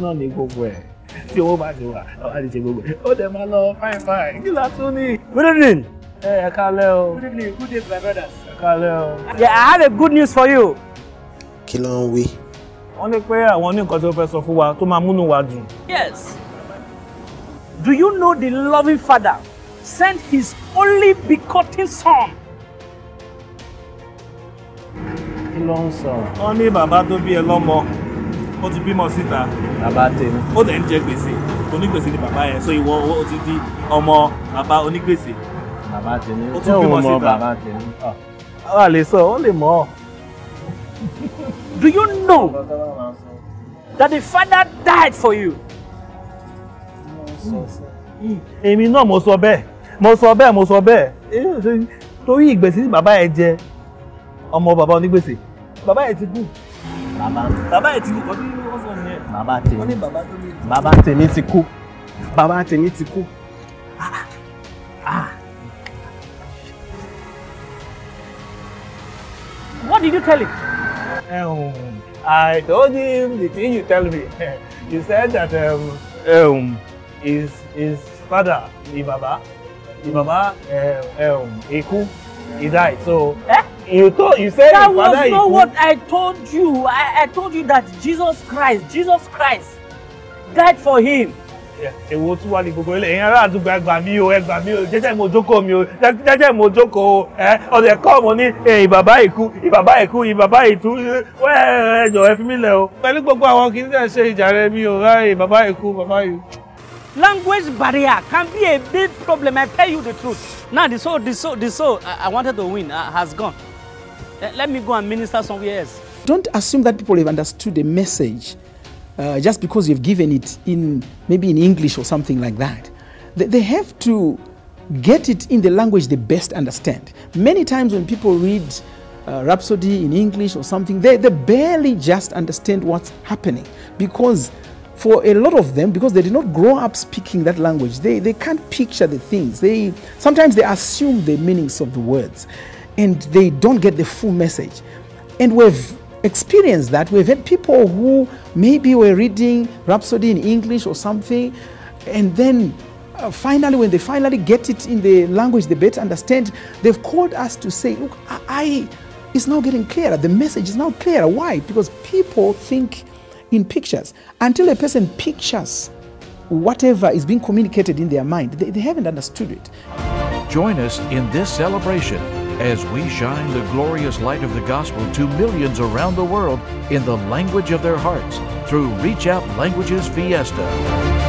náà ní gbogbo ẹ̀ tí owó bá ti wà ọba ti ṣe gbogbo ẹ̀ ó dẹ̀ máa lọ fine fine kí la tún ní. good evening. ẹ ẹ kálẹ́ o. good evening good day my brothers. ẹ kálẹ́ o. yeah I have a good news for you. kí ló ń wí. wọ́n ní pé àwọn ní nǹkan tí wọ́n fẹ́ sọ fún wa tó máa múnú wa dùn. yes do you know the loving father sent his only begotten son kí ló ń sọ. wọ́n ní bàbá tó bí ẹ lọ́mọ ó ti bímọ síta bàbá tèmi ó dẹ̀ ń jẹ gbèsè onígbèsè ni bàbá yẹn so ìwọ ó ti di ọmọ bàbá onígbèsè bàbá tèmi ó tún bímọ síta bàbá tèmi ọ ah, wà lè sọ ó lè mọ ọ. Do you know that the father died for you? Èmi náà mo sọ bẹ́ẹ̀ mo sọ bẹ́ẹ̀ mo sọ bẹ́ẹ̀ torí ìgbèsè tí bàbá yẹn jẹ ọmọ bàbá onígbèsè bàbá yẹn ti kú. Baba, Baba, ẹ̀ ti kú kọ́ bí wọ́n sọ ní bàbá tó ní. bàbá tèmi ti kú bàbá tèmi ti kú. What did you tell him? Um, I told him the thing you tell me. He said that um, um, his, his father, the Baba, the Baba, um, um, Eku, he died. So. Eh? You told you said that was father not what I told you. I, I told you that Jesus Christ, Jesus Christ, died for him. Èwo tún wá ní gbogbo ilé ẹ̀yin ará àdúgbò ẹgbà mi o ẹgbà mi o jẹ́jẹ́ mo jókòó mi o jẹ́jẹ́ mo jókòó o ẹ ọ̀dẹ̀ kọ́ mo ní ìbàbá ìkú ìbàbá ìkú ìbàbá ìtú ẹjọ ẹ fi mí lẹ̀ o. Pẹ̀lú gbogbo àwọn kìíní náà ṣe ìjà rẹ mi o ìbàbá ìkú bàbá ìkú. Language barrier can be a big problem I tell you the truth. Now the soul the soul the soul I, I wanted to win uh, has gone. Let me go and minister somewhere else. Don't assume that people have understood the message uh, just because you've given it in maybe in English or something like that. They, they have to get it in the language they best understand. Many times when people read uh, Rhapsody in English or something, they, they barely just understand what's happening because for a lot of them, because they did not grow up speaking that language, they, they can't picture the things. They, sometimes they assume the meanings of the words and they don't get the full message. And we've experienced that. We've had people who maybe were reading Rhapsody in English or something, and then uh, finally, when they finally get it in the language they better understand, they've called us to say, look, I, it's now getting clearer. The message is now clearer. Why? Because people think in pictures. Until a person pictures whatever is being communicated in their mind, they, they haven't understood it. Join us in this celebration as we shine the glorious light of the gospel to millions around the world in the language of their hearts through Reach Out Languages Fiesta.